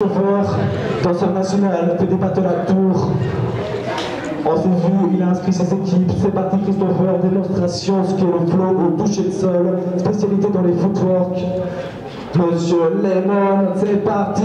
Christopher, danseur national, fait des battles à tour. On s'est vu, il a inscrit ses équipes. C'est parti Christopher, démonstration, ce qu'est le flow au toucher de sol, spécialité dans les footwork. Monsieur Lemon, c'est parti